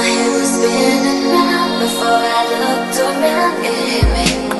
My head was spinning round before I looked around. It hit me.